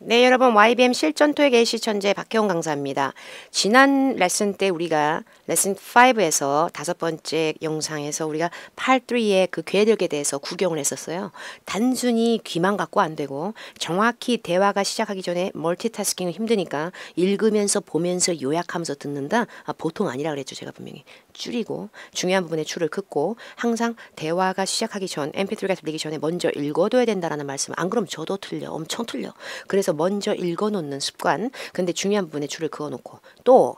네, 여러분 YBM 실전 토익 AC 천재 박혜원 강사입니다. 지난 레슨 때 우리가 레슨 5에서 다섯 번째 영상에서 우리가 8.3의 그 괴력에 대해서 구경을 했었어요. 단순히 귀만 갖고 안 되고 정확히 대화가 시작하기 전에 멀티태스킹은 힘드니까 읽으면서 보면서 요약하면서 듣는다. 아, 보통 아니라 그랬죠. 제가 분명히. 줄이고 중요한 부분에 줄을 긋고 항상 대화가 시작하기 전 mp3가 들리기 전에 먼저 읽어둬야 된다라는 말씀 안 그러면 저도 틀려 엄청 틀려 그래서 먼저 읽어놓는 습관. 근데 중요한 부분에 줄을 그어놓고 또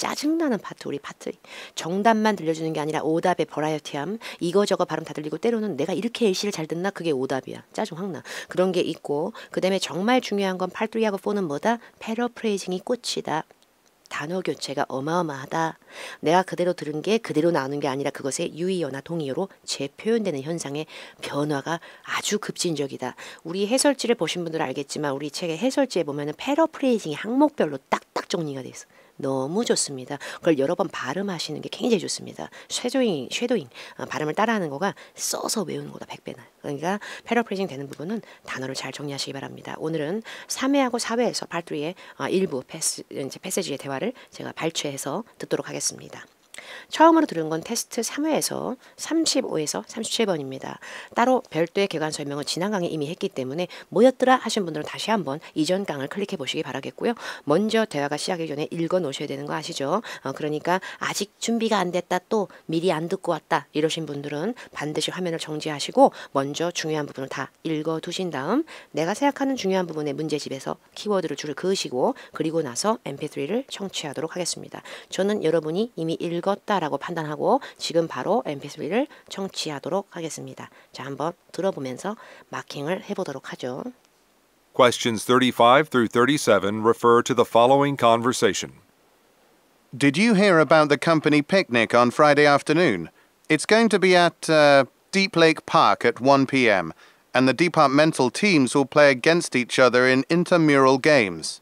짜증나는 파트 우리 파트. 정답만 들려주는 게 아니라 오답의 variety함. 이거저거 발음 다 들리고 때로는 내가 이렇게 예시를 잘 듣나? 그게 오답이야. 짜증 확 나. 그런 게 있고 그 다음에 정말 중요한 건 팔3하고 4는 뭐다? paraphrasing이 꽃이다 단어 교체가 어마어마하다. 내가 그대로 들은 게 그대로 나오는 게 아니라 그것의 유의어나 동의어로 재표현되는 현상의 변화가 아주 급진적이다. 우리 해설지를 보신 분들은 알겠지만 우리 책의 해설지에 보면은 paraphrasing이 항목별로 딱딱 정리가 돼 있어. 너무 좋습니다. 그걸 여러 번 발음하시는 게 굉장히 좋습니다. shadowing, shadowing 아, 발음을 따라하는 거가 써서 외우는 거다 100배나. 그러니까 paraphrasing 되는 부분은 단어를 잘 정리하시기 바랍니다. 오늘은 3회하고 4회에서 발두리의 아, 일부 패스, 이제 passage의 대화를 제가 발췌해서 듣도록 하겠습니다. 처음으로 들은 건 테스트 3회에서 35에서 37번입니다. 따로 별도의 개관 설명은 지난 강에 이미 했기 때문에 뭐였더라 하신 분들은 다시 한번 이전 강을 클릭해 보시기 바라겠고요. 먼저 대화가 시작하기 전에 읽어 놓으셔야 되는 거 아시죠? 어, 그러니까 아직 준비가 안 됐다 또 미리 안 듣고 왔다 이러신 분들은 반드시 화면을 정지하시고 먼저 중요한 부분을 다 읽어 두신 다음 내가 생각하는 중요한 부분의 문제집에서 키워드를 줄을 그으시고 그리고 나서 mp3를 청취하도록 하겠습니다. 저는 여러분이 이미 읽 었다라고 판단하고 지금 바로 mp3를 청취하도록 하겠습니다. 자, 한번 들어보면서 마킹을 해보도록 하죠. Questions 35 through 37 refer to the following conversation. Did you hear about the company picnic on Friday afternoon? It's going to be at uh, Deep Lake Park at 1 p.m., and the departmental teams will play against each other in intramural games.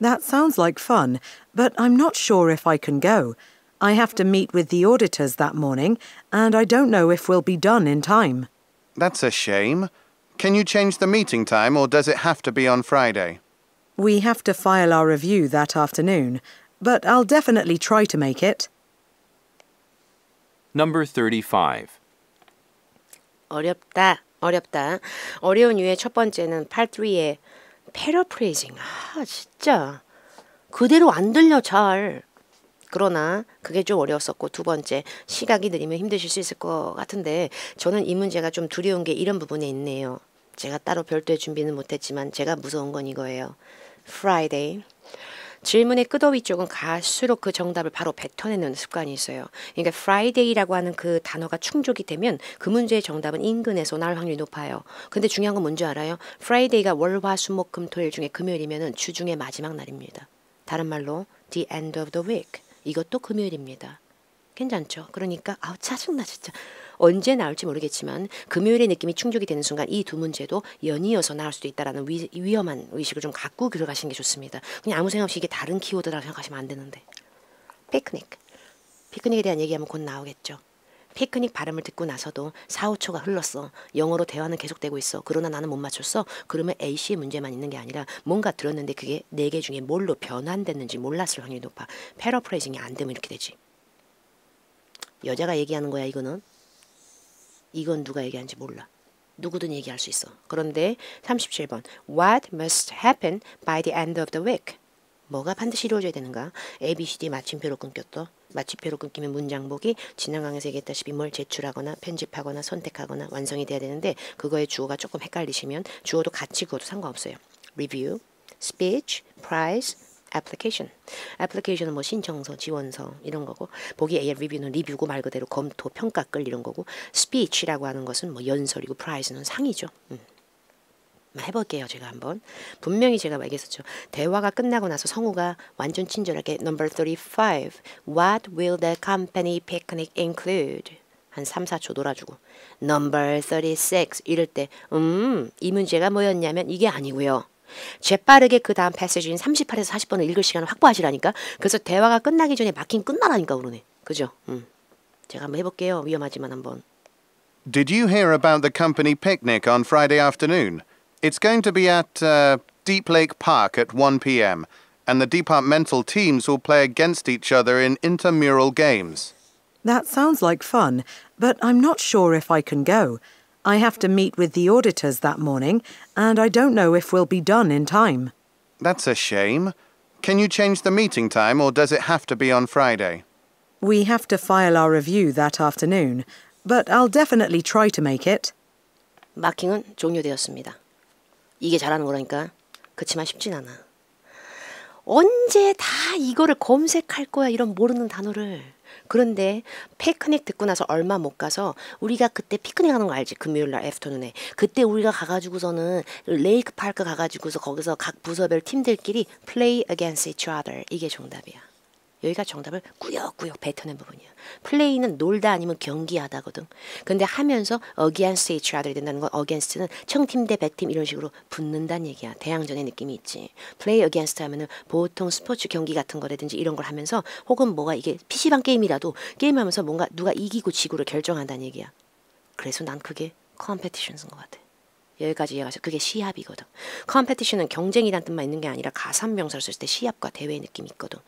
That sounds like fun, but I'm not sure if I can go. I have to meet with the auditors that morning, and I don't know if we'll be done in time. That's a shame. Can you change the meeting time, or does it have to be on Friday? We have to file our review that afternoon, but I'll definitely try to make it. Number 35. 어렵다, 어렵다. 어려운 이유의 첫 번째는 팔3의 패러프레이징. 아, 진짜. 그대로 안 들려, 잘. 그러나 그게 좀 어려웠었고 두 번째 시각이 느리면 힘드실 수 있을 것 같은데 저는 이 문제가 좀 두려운 게 이런 부분에 있네요. 제가 따로 별도의 준비는 못했지만 제가 무서운 건 이거예요. Friday. 질문의 끄더위 쪽은 갈수록 그 정답을 바로 뱉어내는 습관이 있어요. 그러니까 Friday라고 하는 그 단어가 충족이 되면 그 문제의 정답은 인근에서 나올 확률이 높아요. 근데 중요한 건 뭔지 알아요? Friday가 월, 화, 수, 목, 금, 토일 중에 금요일이면은 주 중에 마지막 날입니다. 다른 말로 the end of the week. 이것도 금요일입니다. 괜찮죠? 그러니까 아우 짜증나 진짜. 언제 나올지 모르겠지만 금요일의 느낌이 충족이 되는 순간 이 두 문제도 연이어서 나올 수도 있다라는 위, 위험한 의식을 좀 갖고 들어가시는 게 좋습니다. 그냥 아무 생각 없이 이게 다른 키워드라고 생각하시면 안 되는데. 피크닉. 피크닉에 대한 얘기하면 곧 나오겠죠. 피크닉 발음을 듣고 나서도 4, 5초가 흘렀어. 영어로 대화는 계속되고 있어. 그러나 나는 못 맞췄어. 그러면 A씨의 문제만 있는 게 아니라 뭔가 들었는데 그게 네 개 중에 뭘로 변환됐는지 몰랐을 확률이 높아. 패러프레이징이 안 되면 이렇게 되지. 여자가 얘기하는 거야 이거는. 이건 누가 얘기하는지 몰라. 누구든 얘기할 수 있어. 그런데 37번 What must happen by the end of the week? 뭐가 반드시 이루어져야 되는가? A, B, C, D 마침표로 끊겼다. 마침표로 끊기면 문장복이 지난 강에서 얘기했다시피 뭘 제출하거나 편집하거나 선택하거나 완성이 돼야 되는데 그거의 주어가 조금 헷갈리시면 주어도 같이 그어도 상관없어요. Review, Speech, Prize, application. application은 뭐 신청서, 지원서 이런 거고 보기 A의 review는 리뷰고 말 그대로 검토, 평가 끌 이런 거고 speech라고 하는 것은 뭐 연설이고 prize는 상이죠. 음. 해볼게요 제가 한번 분명히 제가 얘기했었죠 대화가 끝나고 나서 성우가 완전 친절하게 number 35 what will the company picnic include 한 3, 4초 놀아주고 number 36 이럴 때 음 이 문제가 뭐였냐면 이게 아니고요 재빠르게 그 다음 패시지인 38에서 40번을 읽을 시간을 확보하시라니까. 그래서 대화가 끝나기 전에 막힌 끝나라니까 그러네. 그죠? 음. 제가 한번 해볼게요. 위험하지만 한번. Did you hear about the company picnic on Friday afternoon? It's going to be at uh, Deep Lake Park at 1 p.m., and the departmental teams will play against each other in intramural games. That sounds like fun, but I'm not sure if I can go. I have to meet with the auditors that morning, and I don't know if we'll be done in time. That's a shame. Can you change the meeting time, or does it have to be on Friday? We have to file our review that afternoon, but I'll definitely try to make it. 마킹은 종료되었습니다. 이게 잘하는 거라니까. 그치만 쉽진 않아. 언제 다 이거를 검색할 거야 이런 모르는 단어를. 그런데 피크닉 듣고 나서 얼마 못 가서 우리가 그때 피크닉 하는 거 알지? 금요일 날 애프터눈에. 그때 우리가 가가지고서는 레이크 파크 가가지고서 거기서 각 부서별 팀들끼리 play against each other. 이게 정답이야. 여기가 정답을 꾸역꾸역 뱉어낸 부분이야. 플레이는 놀다 아니면 경기하다거든. 근데 하면서 against each other 된다는 건 against는 청팀 대 백팀 이런 식으로 붙는다는 얘기야. 대항전의 느낌이 있지. play against 하면은 보통 스포츠 경기 같은 거라든지 이런 걸 하면서 혹은 뭐가 이게 PC방 게임이라도 게임하면서 뭔가 누가 이기고 지고를 결정한다는 얘기야. 그래서 난 그게 competition인 것 같아. 여기까지 이해가서 그게 시합이거든. 컴페티션은 경쟁이란 뜻만 있는 게 아니라 가산명사를 쓸 때 시합과 대회 느낌이 있거든.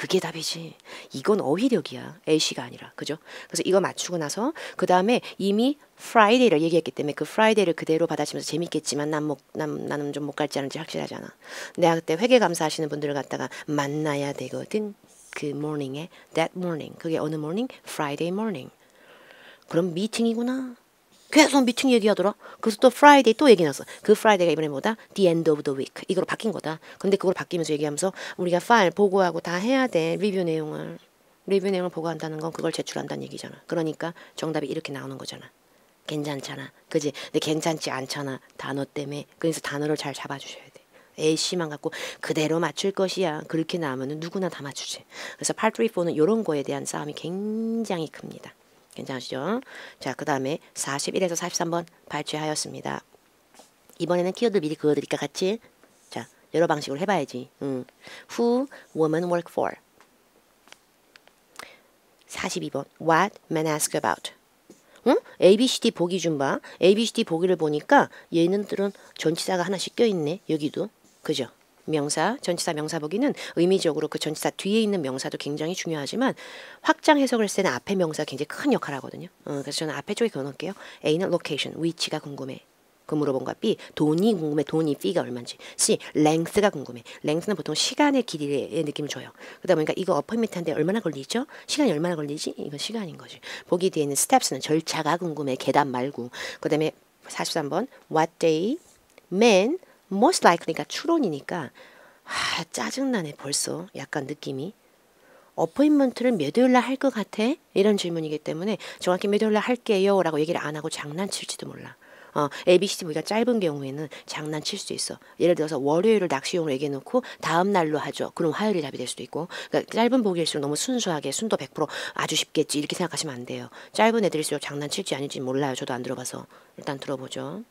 그게 답이지. 이건 어휘력이야. LC가 아니라. 그죠? 그래서 이거 맞추고 나서 그 다음에 이미 Friday를 얘기했기 때문에 그 Friday를 그대로 받아치면서 재밌겠지만 난 못, 난, 나는 좀 못 갈지 않을지 확실하잖아. 내가 그때 회계 감사하시는 분들을 갖다가 만나야 되거든. 그 morning에 that morning. 그게 어느 morning? Friday morning. 그럼 미팅이구나. 계속 미팅 얘기하더라. 그래서 또 Friday 또 얘기 나왔어. 그 Friday가 이번에 뭐다? The end of the week. 이거로 바뀐 거다. 근데 그걸 바뀌면서 얘기하면서 우리가 파일 보고하고 다 해야 돼. 리뷰 내용을. 리뷰 내용을 보고한다는 건 그걸 제출한다는 얘기잖아. 그러니까 정답이 이렇게 나오는 거잖아. 괜찮잖아. 그지? 근데 괜찮지 않잖아. 단어 때문에. 그래서 단어를 잘 잡아주셔야 돼. A씨만 갖고 그대로 맞출 것이야. 그렇게 나오면 누구나 다 맞추지. 그래서 8, 3, 4는 이런 거에 대한 싸움이 굉장히 큽니다. 괜찮으시죠? 자, 그 다음에 41에서 43번 발췌하였습니다. 이번에는 키워드 미리 그어드릴까 같이? 자, 여러 방식으로 해봐야지. 음. Who women work for? 42번 What men ask about? 응? A, B, C, D 보기 좀 봐. A, B, C, D 보기를 보니까 얘는들은 전치사가 하나씩 껴있네. 여기도. 그죠? 명사, 전치사 명사 보기는 의미적으로 그 전치사 뒤에 있는 명사도 굉장히 중요하지만 확장 해석을 쓸 때는 앞에 명사가 굉장히 큰 역할을 하거든요. 어, 그래서 저는 앞에 쪽에 그어놓을게요. A는 location, 위치가 궁금해. 그 물어본 거야. B, 돈이 궁금해. 돈이 fee가 얼마인지. C, length가 궁금해. length는 보통 시간의 길이의 느낌을 줘요. 그러다 보니까 이거 어포인트한테 얼마나 걸리죠? 시간이 얼마나 걸리지? 이건 시간인 거지. 보기 뒤에는 steps는 절차가 궁금해. 계단 말고. 그 다음에 43번 what day, man, most likely가 추론이니까 아, 짜증나네 벌써 약간 느낌이 어포인먼트를 몇 요일 날 할 것 같아? 이런 질문이기 때문에 정확히 몇 요일 날 할게요 라고 얘기를 안 하고 장난칠지도 몰라 어, ABCD 보기가 짧은 경우에는 장난칠 수 있어. 예를 들어서 월요일을 낚시용으로 얘기해놓고 다음 날로 하죠. 그럼 화요일이 답이 될 수도 있고. 그러니까 짧은 보기일수록 너무 순수하게 순도 100% 아주 쉽겠지 이렇게 생각하시면 안 돼요. 짧은 애들일수록 장난칠지 아닐지 몰라요. 저도 안 들어봐서 일단 들어보죠.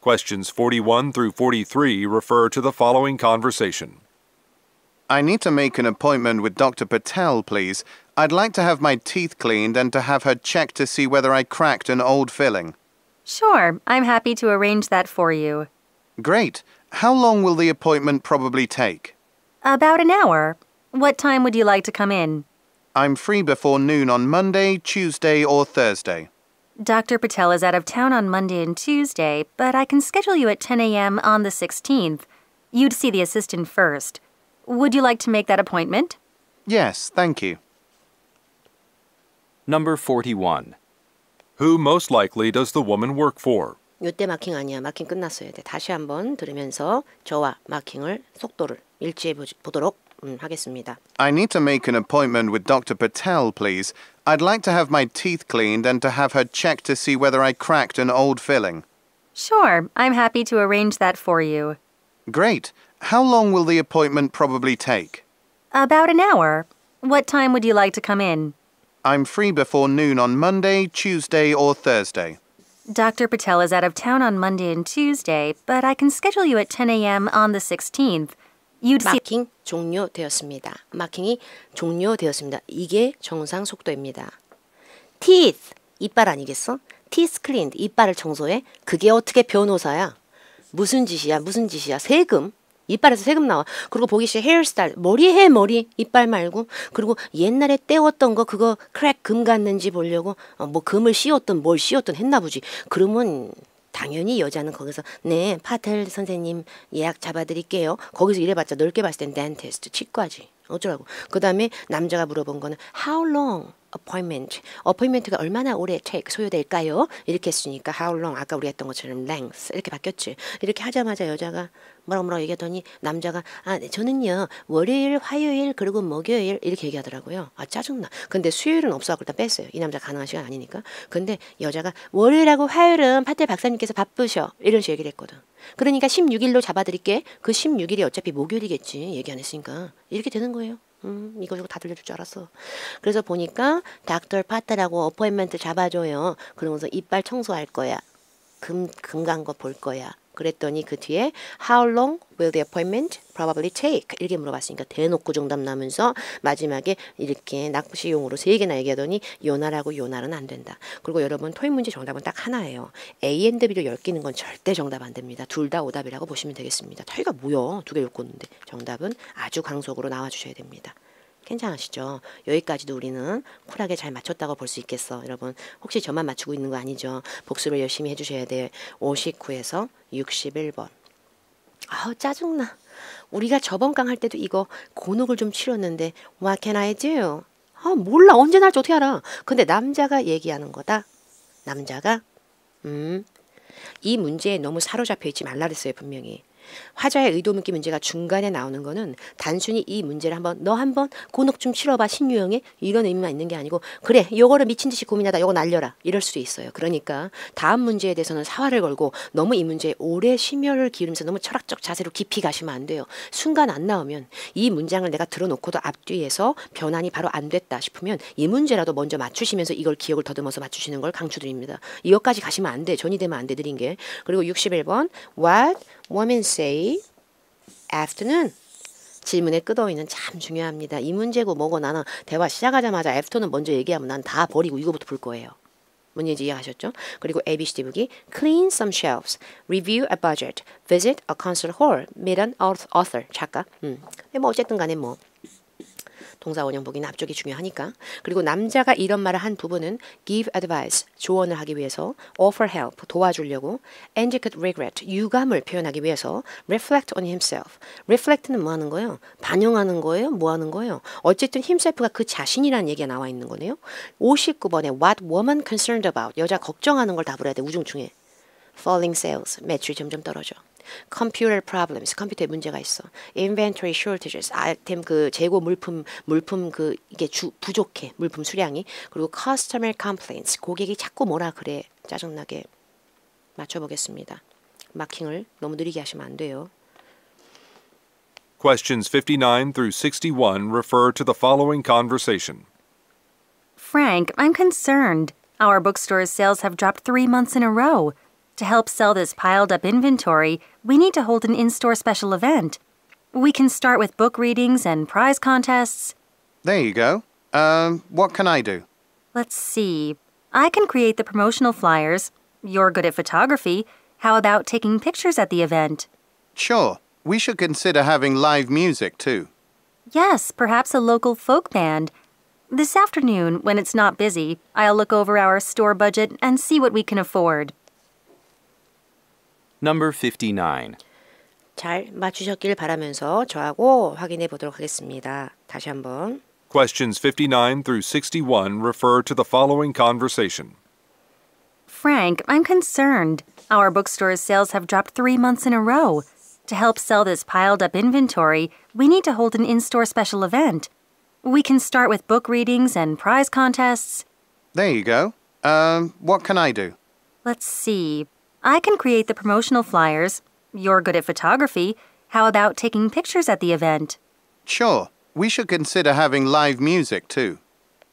Questions 41 through 43 refer to the following conversation. I need to make an appointment with Dr. Patel, please. I'd like to have my teeth cleaned and to have her checked to see whether I cracked an old filling. Sure, I'm happy to arrange that for you. Great. How long will the appointment probably take? About an hour. What time would you like to come in? I'm free before noon on Monday, Tuesday, or Thursday. Dr. Patel is out of town on Monday and Tuesday, but I can schedule you at 10 a.m. on the 16th. You'd see the assistant first. Would you like to make that appointment? Yes, thank you. Number 41. Who most likely does the woman work for? 요때 마킹 아니야. 마킹 끝났어야 돼. 다시 한번 들으면서 저와 마킹을 속도를 일치해 보- 보도록 음, 하겠습니다. I need to make an appointment with Dr. Patel, please. I'd like to have my teeth cleaned and to have her checked to see whether I cracked an old filling. Sure, I'm happy to arrange that for you. Great. How long will the appointment probably take? About an hour. What time would you like to come in? I'm free before noon on Monday, Tuesday, or Thursday. Dr. Patel is out of town on Monday and Tuesday, but I can schedule you at 10 a.m. on the 16th. 마킹 종료되었습니다. 마킹이 종료되었습니다. 이게 정상 속도입니다. teeth 이빨 아니겠어? teeth cleaned 이빨을 청소해? 그게 어떻게 변호사야? 무슨 짓이야 무슨 짓이야 세금 이빨에서 세금 나와. 그리고 보기 싫어 헤어스타일 머리 해 머리 이빨 말고 그리고 옛날에 떼웠던 거 그거 크랙 금 갔는지 보려고 어, 뭐 금을 씌웠던 뭘 씌웠던 했나 보지. 그러면 당연히 여자는 거기서 네 파텔 선생님 예약 잡아드릴게요. 거기서 일해봤자 넓게 봤을 땐 덴티스트 치과지. 어쩌라고. 그 다음에 남자가 물어본 거는 how long appointment. appointment가 얼마나 오래 take 소요될까요? 이렇게 했으니까 how long 아까 우리 했던 것처럼 length 이렇게 바뀌었지. 이렇게 하자마자 여자가 뭐라 뭐라 얘기하더니 남자가 아 네, 저는요 월요일 화요일 그리고 목요일 이렇게 얘기하더라고요. 아 짜증나. 근데 수요일은 없어갖고 일단 뺐어요. 이 남자 가능한 시간 아니니까. 근데 여자가 월요일하고 화요일은 파텔 박사님께서 바쁘셔 이런 식으로 얘기를 했거든. 그러니까 16일로 잡아드릴게. 그 16일이 어차피 목요일이겠지. 얘기 안 했으니까. 이렇게 되는 거예요. 음, 이거 저거 다 들려줄 줄 알았어. 그래서 보니까 닥터 파텔하고 appointment 잡아줘요. 그러면서 이빨 청소할 거야. 금, 금간 거 볼 거야. 그랬더니 그 뒤에 How long will the appointment probably take? 이렇게 물어봤으니까 대놓고 정답 나면서 마지막에 이렇게 낚시용으로 세 개나 얘기하더니 요나라고 요날은 안 된다. 그리고 여러분 토익 문제 정답은 딱 하나예요. A and B를 엮이는 건 절대 정답 안 됩니다. 둘 다 오답이라고 보시면 되겠습니다. 토익가 뭐야? 두 개 엮었는데 정답은 아주 강속으로 나와주셔야 됩니다. 괜찮으시죠? 여기까지도 우리는 쿨하게 잘 맞췄다고 볼 수 있겠어. 여러분, 혹시 저만 맞추고 있는 거 아니죠? 복습을 열심히 해주셔야 돼. 59에서 61번. 아우, 짜증나. 우리가 저번 강 할 때도 이거 곤혹을 좀 치렀는데, What can I do? 아, 몰라. 언제 날지 어떻게 알아? 근데 남자가 얘기하는 거다. 남자가, 음, 이 문제에 너무 사로잡혀 있지 말라 그랬어요, 분명히. 화자의 의도 묻기 문제가 중간에 나오는 거는 단순히 이 문제를 한번 너 한번 곤혹 좀 치러봐 신유형에 이런 의미만 있는 게 아니고 그래 요거를 미친 듯이 고민하다 요거 날려라 이럴 수도 있어요. 그러니까 다음 문제에 대해서는 사활을 걸고 너무 이 문제에 오래 심혈을 기울이면서 너무 철학적 자세로 깊이 가시면 안 돼요. 순간 안 나오면 이 문장을 내가 들어놓고도 앞뒤에서 변환이 바로 안 됐다 싶으면 이 문제라도 먼저 맞추시면서 이걸 기억을 더듬어서 맞추시는 걸 강추드립니다. 이것까지 가시면 안 돼. 전이 되면 안 돼. 드린 게. 그리고 61번 What women say after는 질문의 끄어있는 참 중요합니다. 이 문제고 뭐고 나는 대화 시작하자마자 after는 먼저 얘기하면 난 다 버리고 이거부터 볼 거예요. 뭔 얘기인지 이해하셨죠? 그리고 ABCD 보기 clean some shelves, review a budget, visit a concert hall, meet an author, 작가. 음. 뭐 어쨌든 간에 뭐 동사 원형 보기는 앞쪽이 중요하니까. 그리고 남자가 이런 말을 한 부분은 give advice, 조언을 하기 위해서, offer help, 도와주려고, indicate regret, 유감을 표현하기 위해서, reflect on himself. reflect는 뭐 하는 거예요? 반영하는 거예요? 뭐 하는 거예요? 어쨌든 himself가 그 자신이라는 얘기가 나와 있는 거네요. 59번에 what woman concerned about, 여자 걱정하는 걸 답을 해야 돼, 우중충해. falling sales, 매출이 점점 떨어져. computer problems, 컴퓨터에 문제가 있어. inventory shortages, 아이템 그 재고 물품 물품 그 이게 주 부족해 물품 수량이 그리고 customer complaints, 고객이 자꾸 뭐라 그래 짜증나게 맞춰보겠습니다. 마킹을 너무 느리게 하시면 안 돼요. Questions 59 through 61 refer to the following conversation. Frank, I'm concerned. Our bookstore's sales have dropped three months in a row. To help sell this piled up inventory, we need to hold an in store special event. We can start with book readings and prize contests. There you go. Um, what can I do? Let's see. I can create the promotional flyers. You're good at photography. How about taking pictures at the event? Sure. We should consider having live music too. Yes, perhaps a local folk band. This afternoon, when it's not busy, I'll look over our store budget and see what we can afford. Number 59. 잘 맞추셨길 바라면서 저하고 확인해 보도록 하겠습니다. 다시 한번. Questions 59 through 61 refer to the following conversation. Frank, I'm concerned. Our bookstore's sales have dropped three months in a row. To help sell this piled up inventory, we need to hold an in store special event. We can start with book readings and prize contests. There you go. Um, what can I do? Let's see. I can create the promotional flyers. You're good at photography. How about taking pictures at the event? Sure. We should consider having live music too.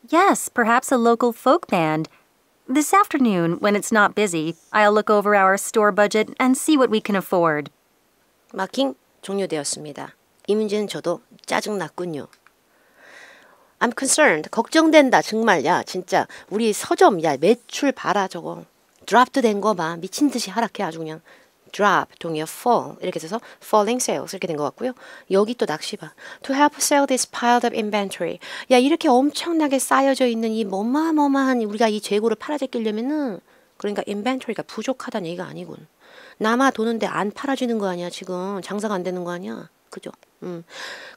Yes, perhaps a local folk band. This afternoon, when it's not busy, I'll look over our store budget and see what we can afford. 마킹 종료되었습니다. 이 문제는 저도 짜증났군요. I'm concerned. 걱정된다. 정말 야 진짜 우리 서점 야 매출 봐라 저거. 드랍트 된 거 봐. 미친 듯이 하락해 아주 그냥. drop 동의어 fall 이렇게 써서 falling sales 이렇게 된 것 같고요. 여기 또 낚시 봐. To help sell this piled up inventory. 야 이렇게 엄청나게 쌓여져 있는 이 뭐마뭐마한 우리가 이 재고를 팔아제끼려면은 그러니까 inventory가 부족하다는 얘기가 아니군. 남아 도는데 안 팔아지는 거 아니야 지금 장사가 안 되는 거 아니야 그죠? 음.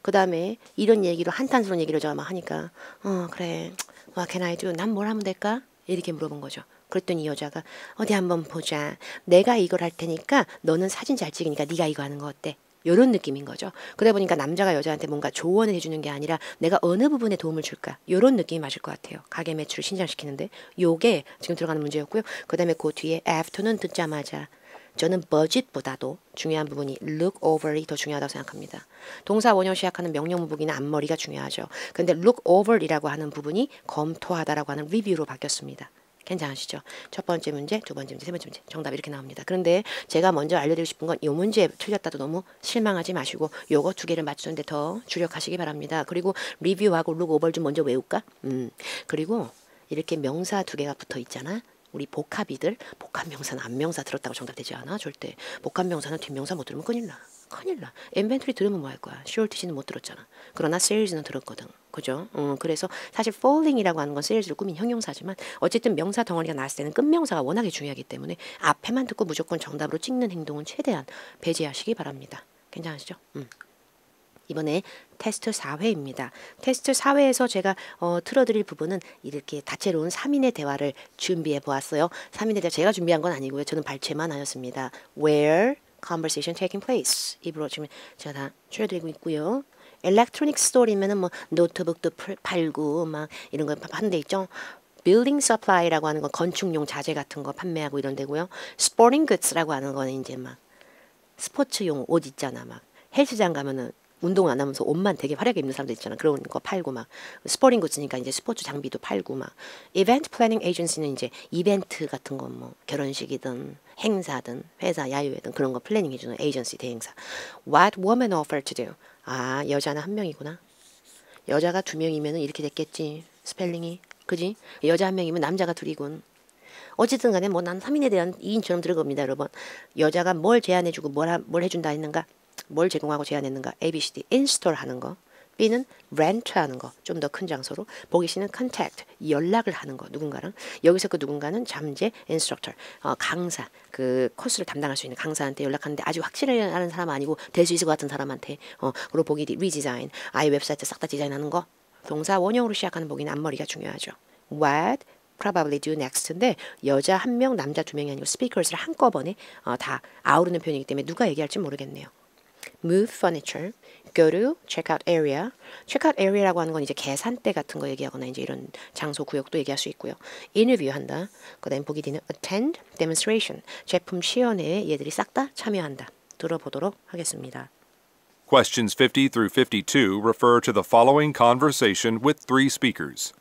그 다음에 이런 얘기로 한탄스러운 얘기를 저 아마 하니까 어 그래 What can I do? 난 뭘 하면 될까? 이렇게 물어본 거죠. 그랬더니 이 여자가 어디 한번 보자. 내가 이걸 할 테니까 너는 사진 잘 찍으니까 네가 이거 하는 거 어때? 요런 느낌인 거죠. 그러다 보니까 남자가 여자한테 뭔가 조언을 해주는 게 아니라 내가 어느 부분에 도움을 줄까? 요런 느낌이 맞을 것 같아요. 가게 매출을 신장시키는데 요게 지금 들어가는 문제였고요. 그 다음에 그 뒤에 after는 듣자마자 저는 budget보다도 중요한 부분이 look over이 더 중요하다고 생각합니다. 동사 원형 시작하는 명령 문복이나 앞머리가 중요하죠. 근데 look over이라고 하는 부분이 검토하다라고 하는 리뷰로 바뀌었습니다. 괜찮으시죠? 첫 번째 문제, 두 번째 문제, 세 번째 문제 정답 이렇게 나옵니다. 그런데 제가 먼저 알려드리고 싶은 건 이 문제 틀렸다도 너무 실망하지 마시고 요거 두 개를 맞추는데 더 주력하시기 바랍니다. 그리고 리뷰하고 look over 좀 먼저 외울까? 음 그리고 이렇게 명사 두 개가 붙어 있잖아. 우리 복합이들 복합 명사는 앞명사 들었다고 정답되지 않아 절대 복합 명사는 뒷명사 못 들으면 큰일 나 큰일 나 인벤토리 들으면 뭐 할 거야 슈얼티시는 못 들었잖아 그러나 sales는 들었거든 그죠 어, 그래서 사실 falling이라고 하는 건 sales를 꾸민 형용사지만 어쨌든 명사 덩어리가 나왔을 때는 끝명사가 워낙에 중요하기 때문에 앞에만 듣고 무조건 정답으로 찍는 행동은 최대한 배제하시기 바랍니다 괜찮으시죠 음. 이번에 테스트 4회입니다. 테스트 4회에서 제가 어, 틀어드릴 부분은 이렇게 다채로운 3인의 대화를 준비해 보았어요. 3인의 대화 제가 준비한 건 아니고요. 저는 발췌만 하였습니다. Where conversation taking place 입으로 지금 제가 다 줄 그어드리고 있고요. electronic store이면은 뭐 노트북도 팔고 막 이런 거 하는 데 있죠. building supply라고 하는 건 건축용 자재 같은 거 판매하고 이런 데고요. sporting goods라고 하는 거는 이제 막 스포츠용 옷 있잖아 막 헬스장 가면은 운동 안 하면서 옷만 되게 화려하게 입는 사람들 있잖아. 그런 거 팔고 막 sporting goods니까 이제 스포츠 장비도 팔고 막 event planning agency는 이제 이벤트 같은 거뭐 결혼식이든 행사든 회사 야유회든 그런 거 planning 해주는 에이전시 대행사. What woman offer to do? 아 여자는 한 명이구나. 여자가 두 명이면은 이렇게 됐겠지. 스펠링이 그지? 여자 한 명이면 남자가 둘이군. 어쨌든 간에 뭐 난 3인에 대한 2인처럼 들어갑니다, 여러분. 여자가 뭘 제안해주고 뭘, 하, 뭘 해준다 했는가? 뭘 제공하고 제안했는가? A, B, C, D install 하는 거. B는 rent 하는 거. 좀 더 큰 장소로. 보기 C는 contact 연락을 하는 거. 누군가랑. 여기서 그 누군가는 잠재 instructor 어, 강사. 그 코스를 담당할 수 있는 강사한테 연락하는데 아주 확실하는 사람 아니고 될 수 있을 것 같은 사람한테. 어, 그리고 보기 D redesign. 아이 웹사이트 싹 다 디자인하는 거. 동사 원형으로 시작하는 보기는 앞머리가 중요하죠. What probably do next인데 여자 한 명, 남자 두 명이 아니고 스피커스를 한꺼번에 어, 다 아우르는 표현이기 때문에 누가 얘기할지 모르겠네요. move furniture, go to checkout area. checkout area라고 하는 건 이제 계산대 같은 거 얘기하거나 이제 이런 장소 구역도 얘기할 수 있고요. interview 한다. 그다음 보기 D는 attend demonstration. 제품 시연회에 얘들이 싹 다 참여한다. 들어보도록 하겠습니다. Questions 50 through 52 refer to the following conversation with three speakers.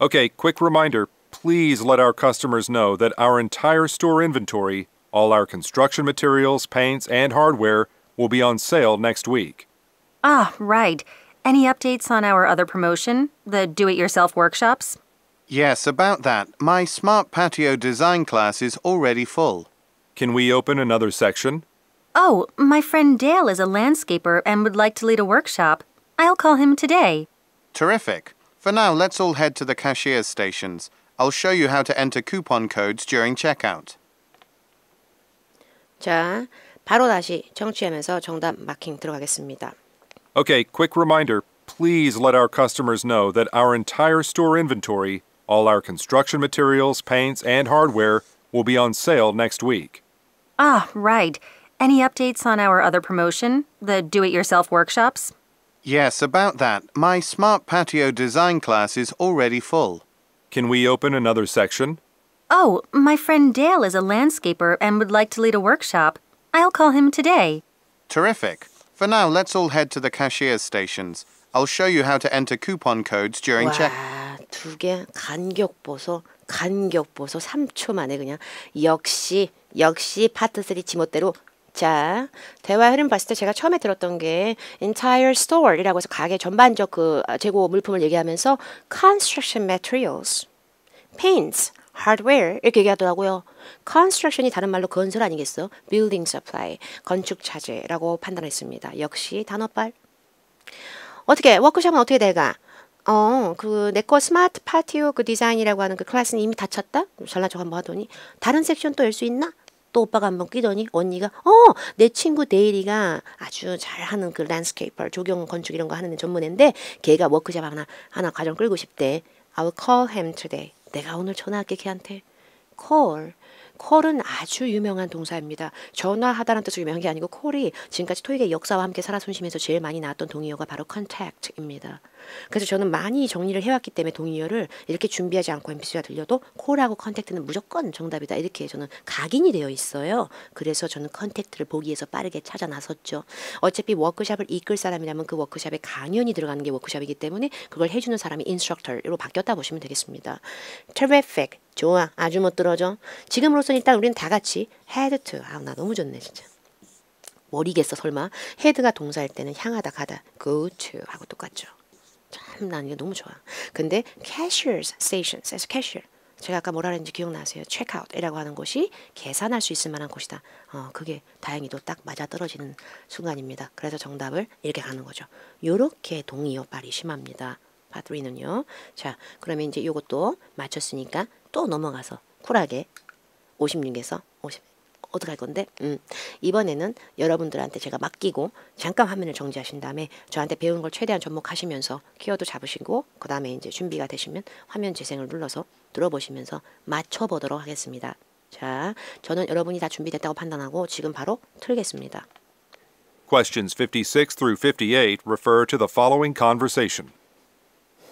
Okay, quick reminder please let our customers know that our entire store inventory, all our construction materials, paints, and hardware will be on sale next week. Ah, right. Any updates on our other promotion, the do it yourself workshops? Yes, about that. My smart patio design class is already full. Can we open another section? Oh, my friend Dale is a landscaper and would like to lead a workshop. I'll call him today. Terrific. For now, let's all head to the cashier's stations. I'll show you how to enter coupon codes during checkout. 자, 바로 다시 청취하면서 정답 마킹 들어가겠습니다. Okay, quick reminder please let our customers know that our entire store inventory, all our construction materials, paints, and hardware will be on sale next week. Ah, right. Any updates on our other promotion, the do it yourself workshops? Yes, about that. My smart patio design class is already full. Can we open another section? Oh, my friend Dale is a landscaper and would like to lead a workshop. I'll call him today. Terrific. For now, let's all head to the cashier's stations. I'll show you how to enter coupon codes during check. 와, 두개 간격 보소. 간격 보소. 3초 만에 그냥 역시 역시 파트 3 지멋대로 자, 대화 흐름 봤을 때 제가 처음에 들었던 게 entire store이라고 해서 가게 전반적 그 재고 물품을 얘기하면서 construction materials, paints, hardware 이렇게 얘기하더라고요. construction이 다른 말로 건설 아니겠어? building supply, 건축 자재라고 판단했습니다. 역시 단어빨. 어떻게 워크숍은 어떻게 돼가? 어, 그 내 거 smart patio 그 디자인이라고 하는 그 클래스는 이미 닫혔다? 잘난 척 한번 하더니 다른 섹션 또 열 수 있나? 또 오빠가 한번 끼더니 언니가 어 내 친구 데일이가 아주 잘하는 그 landscaper 조경 건축 이런 거 하는 전문인데 걔가 워크숍 하나 하나 과정 끌고 싶대. I will call him today. 내가 오늘 전화할게 걔한테. call. call은 아주 유명한 동사입니다. 전화하다라는 뜻으로 유명한 게 아니고 call이 지금까지 토익의 역사와 함께 살아 숨쉬면서 제일 많이 나왔던 동의어가 바로 contact입니다. 그래서 저는 많이 정리를 해왔기 때문에 동의어를 이렇게 준비하지 않고 MPC가 들려도 call하고 contact는 무조건 정답이다. 이렇게 저는 각인이 되어 있어요. 그래서 저는 contact를 보기에서 빠르게 찾아 나섰죠. 어차피 워크샵을 이끌 사람이라면 그 워크샵에 강연이 들어가는 게 워크샵이기 때문에 그걸 해주는 사람이 instructor로 바뀌었다 보시면 되겠습니다. terrific. 좋아. 아주 멋들어져. 지금으로선 일단 우리는 다 같이 head to. 아, 나 너무 좋네, 진짜. 머리겠어, 설마. head가 동사일 때는 향하다, 가다. go to 하고 똑같죠. 참, 난 이게 너무 좋아. 근데 cashier's stations에서 cashier. 제가 아까 뭐라 그랬는지 기억나세요? checkout이라고 하는 곳이 계산할 수 있을 만한 곳이다. 어, 그게 다행히도 딱 맞아 떨어지는 순간입니다. 그래서 정답을 이렇게 가는 거죠. 요렇게 동의어 발이 심합니다. 파트 3는요. 자, 그러면 이제 요것도 맞췄으니까 또 넘어가서 쿨하게 56에서 50 어떻게 할 건데? 음, 이번에는 여러분들한테 제가 맡기고 잠깐 화면을 정지하신 다음에 저한테 배운 걸 최대한 접목하시면서 키워드 잡으시고 그 다음에 이제 준비가 되시면 화면 재생을 눌러서 들어보시면서 맞춰보도록 하겠습니다. 자, 저는 여러분이 다 준비됐다고 판단하고 지금 바로 틀겠습니다. Questions 56 through 58 refer to the following conversation.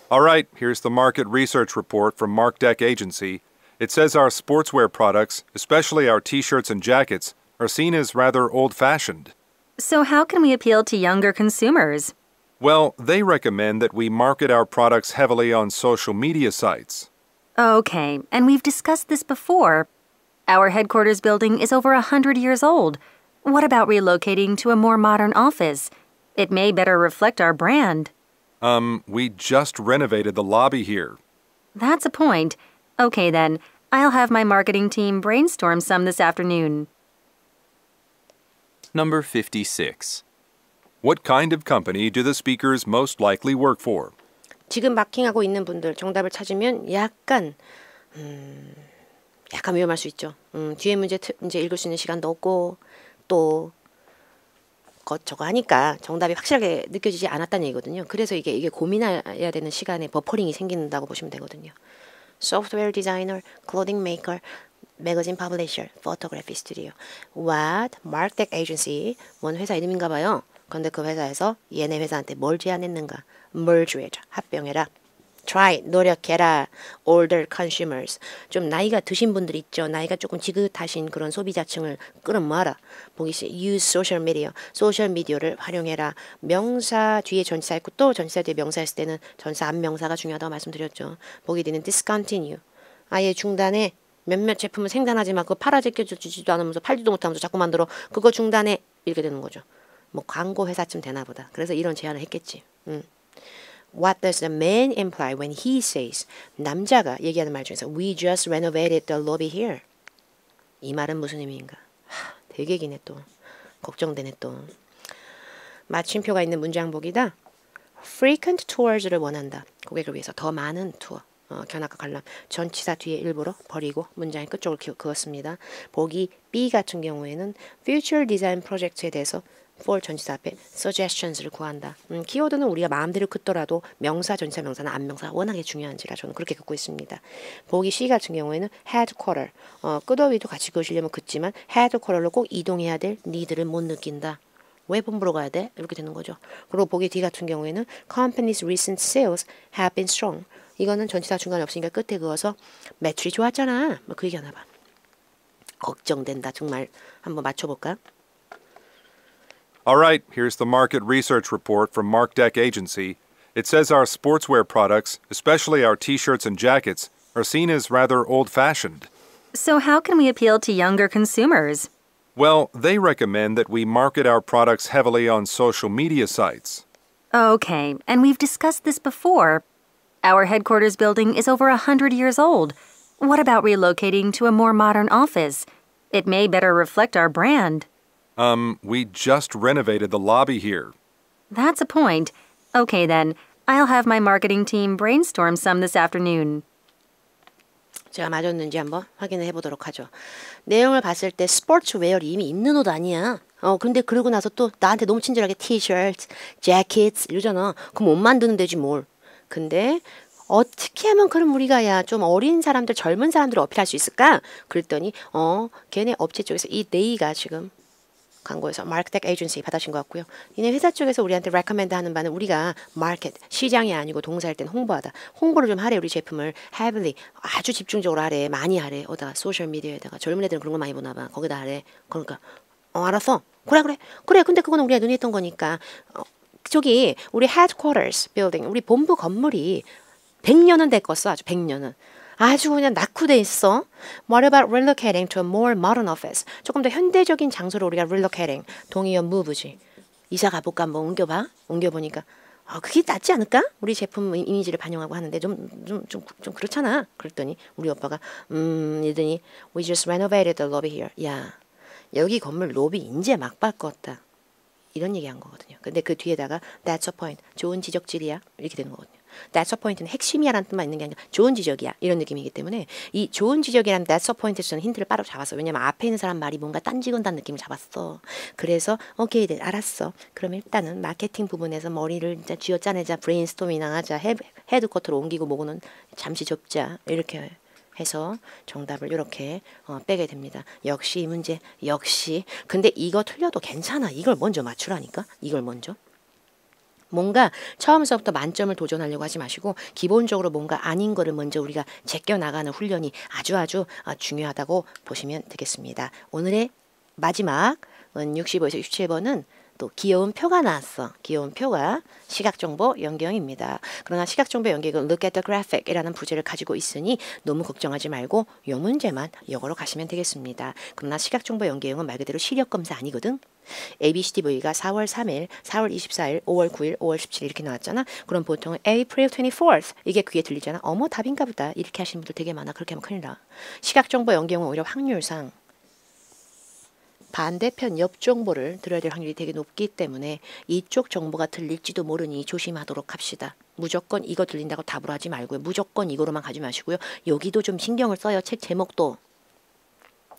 All right, here's the market research report from MarkDeck Agency. It says our sportswear products, especially our t shirts and jackets, are seen as rather old fashioned. So, how can we appeal to younger consumers? Well, they recommend that we market our products heavily on social media sites. Okay, and we've discussed this before. Our headquarters building is over a hundred years old. What about relocating to a more modern office? It may better reflect our brand. Um, we just renovated the lobby here. That's a point. Okay, then. I'll have my marketing team brainstorm some this afternoon. Number 56. What kind of company do the speakers most likely work for? 지금 마킹하고 있는 분들 정답을 찾으면 약간 음, 약간 위험할 수 있죠. 음, 뒤에 문제 트, 이제 읽을 수 있는 시간도 없고 또 거, 저거 하니까 정답이 확실하게 느껴지지 않았다는 얘기거든요. 그래서 이게 이게 고민해야 되는 시간에 버퍼링이 생긴다고 보시면 되거든요. Software designer, clothing maker, magazine publisher, photography studio. What? Martech agency. 뭔 회사 이름인가 봐요. 근데 그 회사에서 얘네 회사한테 뭘 제안했는가? merge 해줘. 합병해라. Try 노력해라 older consumers. 좀 나이가 드신 분들 있죠? 나이가 조금 지긋하신 그런 소비자층을 끌어모아라. 보기 시 use social media 소셜 미디어를 활용해라. 명사 뒤에 전치사 있고 또 전치사 뒤에 명사 했을 때는 전사 앞명사가 중요하다고 말씀드렸죠. 보기 뒤는 discontinue. 아예 중단해. 몇몇 제품을 생산하지 만 그거 팔아 제껴주지도 않으면서 팔지도 못하면서 자꾸 만들어. 그거 중단해. 이렇게 되는 거죠. 뭐 광고 회사쯤 되나 보다. 그래서 이런 제안을 했겠지. 음. What does the man imply when he says 남자가 얘기하는 말 중에서 We just renovated the lobby here. 이 말은 무슨 의미인가? 하, 되게 기네 또. 걱정되네 또. 마침표가 있는 문장 보기다. Frequent tours를 원한다. 고객을 위해서 더 많은 투어. 어, 견학과 관람 전치사 뒤에 일부러 버리고 문장의 끝쪽을 그었습니다. 보기 B 같은 경우에는 Future Design 프로젝트에 대해서 for 전치사 앞에 suggestions를 구한다. 음, 키워드는 우리가 마음대로 긋더라도 명사, 전치사, 명사는 안명사가 워낙에 중요한지라 저는 그렇게 긋고 있습니다. 보기 C 같은 경우에는 headquarter, 어, 끄더위도 같이 그으시려면 긋지만 headquarter로 꼭 이동해야 될 니들을 못 느낀다. 왜 본부로 가야 돼? 이렇게 되는 거죠. 그리고 보기 D 같은 경우에는 company's recent sales have been strong. 이거는 전치사 중간에 없으니까 끝에 그어서 매출이 좋았잖아. 뭐 그 얘기 하나 봐. 걱정된다. 정말 한번 맞춰볼까? All right, here's the market research report from MarkDeck Agency. It says our sportswear products, especially our t shirts and jackets, are seen as rather old fashioned. So, how can we appeal to younger consumers? Well, they recommend that we market our products heavily on social media sites. Okay, and we've discussed this before. Our headquarters building is over a hundred years old. What about relocating to a more modern office? It may better reflect our brand. Um, we just renovated the lobby here. That's a point. Okay then, I'll have my marketing team brainstorm some this afternoon. 제가 맞았는지 한번 확인을 해보도록 하죠. 내용을 봤을 때 스포츠 웨어를 이미 입는 옷 아니야. 어 근데 그러고 나서 또 나한테 너무 친절하게 티셔츠, 재킷 이러잖아. 그럼 옷 만드는 데지 뭘. 근데 어떻게 하면 그럼 우리가 야 좀 어린 사람들 젊은 사람들을 어필할 수 있을까? 그랬더니 어 걔네 업체 쪽에서 이 네이가 지금 광고에서 마케팅 에이전시 받아신 것 같고요. 이네 회사 쪽에서 우리한테 recommend 하는 바는 우리가 마켓 시장이 아니고 동사일 땐 홍보하다. 홍보를 좀 하래 우리 제품을 heavily 아주 집중적으로 하래 많이 하래 어디다 소셜 미디어에다가 젊은 애들은 그런 거 많이 보나 봐. 거기다 하래. 그러니까 어 알았어. 그래 그래 그래. 근데 그거는 우리가 눈에 했던 거니까 어, 저기 우리 headquarters building 우리 본부 건물이 100년은 됐겠어 아주 100년은. 아주 그냥 낙후돼 있어. What about relocating to a more modern office? 조금 더 현대적인 장소로 우리가 relocating 동의어 move지. 이사 가볼까 한번 옮겨봐. 옮겨보니까 아 그게 낫지 않을까? 우리 제품 이미지를 반영하고 하는데 좀 좀 좀 좀 그렇잖아. 그랬더니 우리 오빠가 음 이러더니 we just renovated the lobby here. 야 여기 건물 로비 인제 막 바꿨다. 이런 얘기한 거거든요. 근데 그 뒤에다가 that's a point. 좋은 지적질이야. 이렇게 되는 거거든요. That's a point는 핵심이야라는 뜻만 있는 게 아니라 좋은 지적이야 이런 느낌이기 때문에 이 좋은 지적이라는 that's a point에서 저는 힌트를 빠르 잡았어 왜냐면 앞에 있는 사람 말이 뭔가 딴지건다는 느낌을 잡았어 그래서 오케이 네, 알았어 그럼 일단은 마케팅 부분에서 머리를 이제 쥐어짜내자 브레인스토밍이나 하자 헤, headquarter로 옮기고 뭐고는 잠시 접자 이렇게 해서 정답을 이렇게 어, 빼게 됩니다. 역시 이 문제 역시 근데 이거 틀려도 괜찮아. 이걸 먼저 맞추라니까. 이걸 먼저. 뭔가 처음서부터 만점을 도전하려고 하지 마시고 기본적으로 뭔가 아닌 거를 먼저 우리가 제껴 나가는 훈련이 아주 아주 어, 중요하다고 보시면 되겠습니다. 오늘의 마지막 65에서 67번은 또 귀여운 표가 나왔어. 귀여운 표가 시각정보 연경입니다. 그러나 시각정보 연경은 look at the graphic이라는 부제를 가지고 있으니 너무 걱정하지 말고 요 문제만 영어로 가시면 되겠습니다. 그러나 시각정보 연경은 말 그대로 시력검사 아니거든. ABCDV가 4월 3일, 4월 24일, 5월 9일, 5월 17일 이렇게 나왔잖아. 그럼 보통 April 24th 이게 귀에 들리잖아. 어머 답인가 보다. 이렇게 하시는 분들 되게 많아. 그렇게 하면 큰일 나. 시각정보 연경은 오히려 확률상 반대편 옆 정보를 들어야 될 확률이 되게 높기 때문에 이쪽 정보가 들릴지도 모르니 조심하도록 합시다. 무조건 이거 들린다고 답을 하지 말고요. 무조건 이거로만 가지 마시고요. 여기도 좀 신경을 써요. 책 제목도.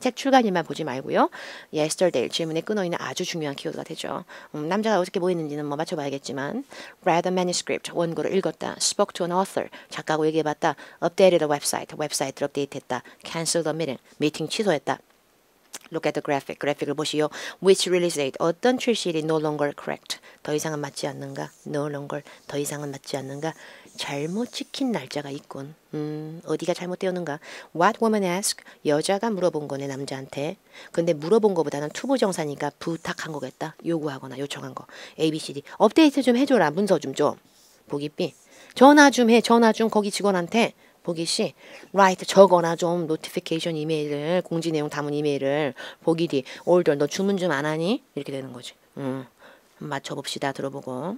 책 출간일만 보지 말고요. yesterday 질문에 끊어있는 아주 중요한 키워드가 되죠. 음, 남자가 어떻게 보이는지는 뭐 맞춰봐야겠지만 read a manuscript 원고를 읽었다. spoke to an author 작가하고 얘기해봤다. updated a website 웹사이트를 업데이트했다. cancel the meeting 미팅 취소했다. Look at the graphic. 그래픽을 보시오. Which release date? 어떤 출시일이 no longer correct? 더 이상은 맞지 않는가? No longer. 더 이상은 맞지 않는가? 잘못 찍힌 날짜가 있군. 음, 어디가 잘못되었는가? What woman ask? 여자가 물어본 거네, 남자한테. 근데 물어본 거보다는 투부정사니까 부탁한 거겠다. 요구하거나 요청한 거. A, B, C, D. 업데이트 좀 해줘라. 문서 좀 줘. 보기 B. 전화 좀 해. 전화 좀 거기 직원한테. 보기 C. write 적어놔 좀 노티피케이션 이메일을 공지 내용 담은 이메일을 보기 D. 올더 너 주문 좀 안 하니? 이렇게 되는 거지. 음. 맞춰봅시다. 들어보고.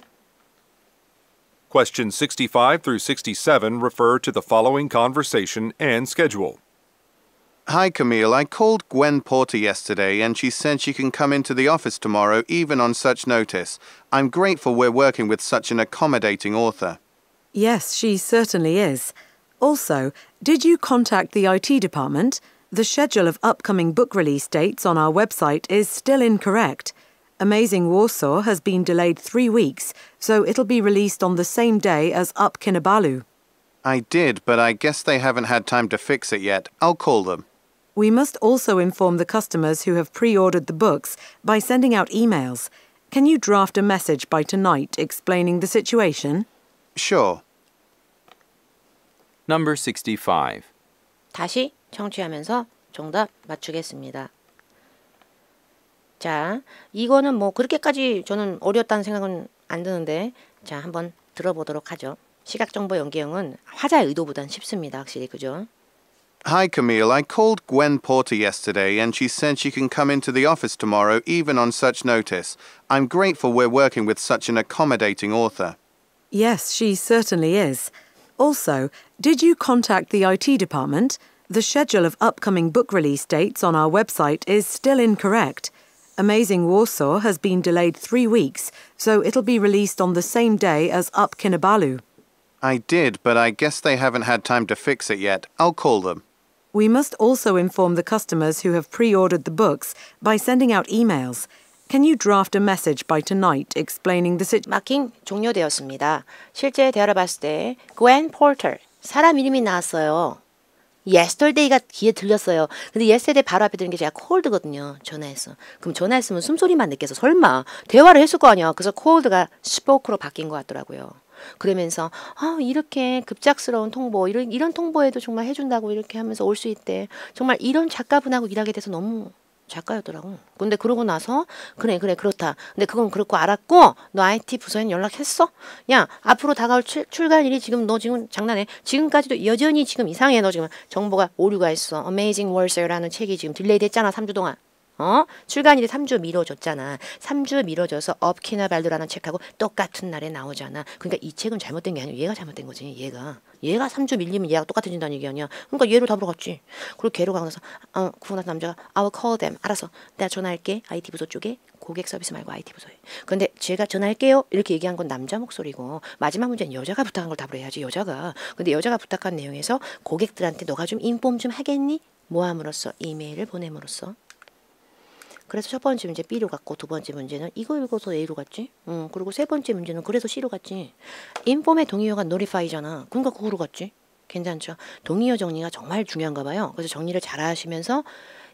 Questions 65 through 67 refer to the following conversation and schedule. Hi, Camille. I called Gwen Porter yesterday and she said she can come into the office tomorrow even on such notice. I'm grateful we're working with such an accommodating author. Yes, she certainly is. Also, did you contact the IT department? The schedule of upcoming book release dates on our website is still incorrect. Amazing Warsaw has been delayed three weeks, so it'll be released on the same day as Up Kinabalu. I did, but I guess they haven't had time to fix it yet. I'll call them. We must also inform the customers who have pre ordered the books by sending out emails. Can you draft a message by tonight explaining the situation? Sure. Number 65. 다시 청취하면서 정답 맞추겠습니다. 자, 이거는 뭐 그렇게까지 저는 어려웠다는 생각은 안 드는데 자, 한번 들어보도록 하죠. 시각정보 연계형은 화자의 의도보단 쉽습니다. 확실히 그죠? Hi, Camille. I called Gwen Porter yesterday and she said she can come into the office tomorrow even on such notice. I'm grateful we're working with such an accommodating author. Yes, she certainly is. Also, did you contact the IT department? The schedule of upcoming book release dates on our website is still incorrect. Amazing Warsaw has been delayed three weeks, so it'll be released on the same day as Up Kinabalu. I did, but I guess they haven't had time to fix it yet. I'll call them. We must also inform the customers who have pre ordered the books by sending out emails. Can you draft a message by tonight explaining the situation? 마킹 종료되었습니다. 실제 대화를 봤을 때 Gwen Porter 사람 이름이 나왔어요. Yesterday가 귀에 들렸어요. 근데 yesterday 바로 앞에 드는 게 제가 cold거든요. 전화했어. 그럼 전화했으면 숨소리만 느껴서 설마 대화를 했을 거 아니야. 그래서 cold가 spoke로 바뀐 것 같더라고요. 그러면서 아 이렇게 급작스러운 통보 이런 이런 통보에도 정말 해준다고 이렇게 하면서 올 수 있대. 정말 이런 작가분하고 일하게 돼서 너무 작가였더라고. 근데 그러고 나서 그래 그래 그렇다. 근데 그건 그렇고 알았고 너 IT 부서에 연락했어? 야 앞으로 다가올 출, 출간일이 지금 너 지금 장난해. 지금까지도 여전히 지금 이상해. 너 지금 정보가 오류가 있어. Amazing Warsa라는 책이 지금 delay 됐잖아 3주 동안. 어? 출간일이 3주 미뤄졌잖아. 3주 미뤄져서 업키나발드라는 책하고 똑같은 날에 나오잖아. 그러니까 이 책은 잘못된 게 아니고 얘가 잘못된 거지. 얘가. 얘가 3주 밀리면 얘가 똑같아진다는 얘기 아니야. 그러니까 얘로 답으로 갔지. 그리고 걔로 가서 어, 구분한 남자가 I will call them. 알았어. 내가 전화할게. IT 부서 쪽에. 고객 서비스 말고 IT 부서에. 근데 제가 전화할게요. 이렇게 얘기한 건 남자 목소리고 마지막 문제는 여자가 부탁한 걸 답을 해야지 여자가. 근데 여자가 부탁한 내용에서 고객들한테 너가 좀 인폼 좀 하겠니? 모함으로써 이메일을 보냄으로써 그래서 첫 번째 문제 B로 갔고 두 번째 문제는 이거 읽어서 A로 갔지. 응. 그리고 세 번째 문제는 그래서 C로 갔지. 인폼의 동의어가 notify잖아. 그러니까 그거로 갔지. 괜찮죠? 동의어 정리가 정말 중요한가 봐요. 그래서 정리를 잘 하시면서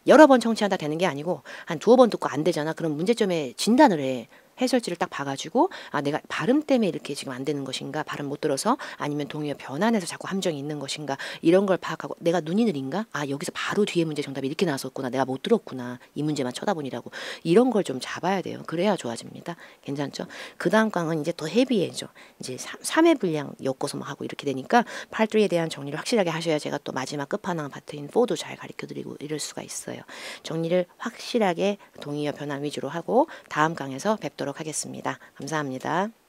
여러 번 청취한다 되는 게 아니고 한 두어 번 듣고 안 되잖아. 그럼 문제점에 진단을 해. 해설지를 딱 봐가지고 아 내가 발음 때문에 이렇게 지금 안 되는 것인가 발음 못 들어서 아니면 동의어 변환해서 자꾸 함정이 있는 것인가 이런 걸 파악하고 내가 눈이 느린가? 아 여기서 바로 뒤에 문제 정답이 이렇게 나왔었구나. 내가 못 들었구나. 이 문제만 쳐다보니라고. 이런 걸 좀 잡아야 돼요. 그래야 좋아집니다. 괜찮죠? 그 다음 강은 이제 더 헤비해져 이제 3, 회 분량 엮어서 막 하고 이렇게 되니까 팔3에 대한 정리를 확실하게 하셔야 제가 또 마지막 끝판왕 파트인 4도 잘 가르쳐 드리고 이럴 수가 있어요. 정리를 확실하게 동의어 변환 위주로 하고 다음 강에서 뵙 하겠습니다 감사합니다.